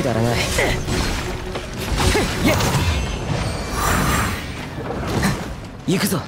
くだらない。行くぞ。